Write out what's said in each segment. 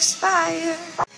oh,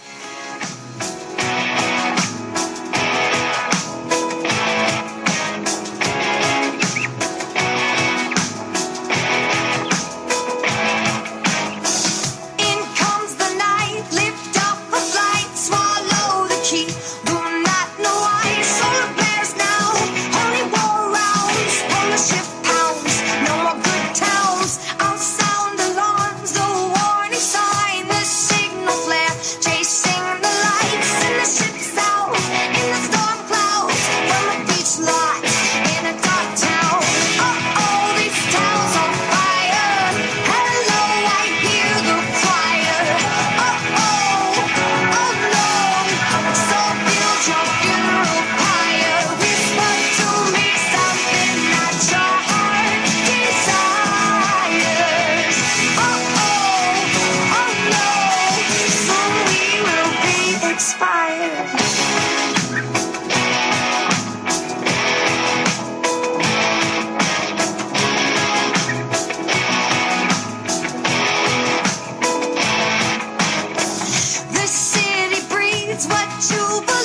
It's what you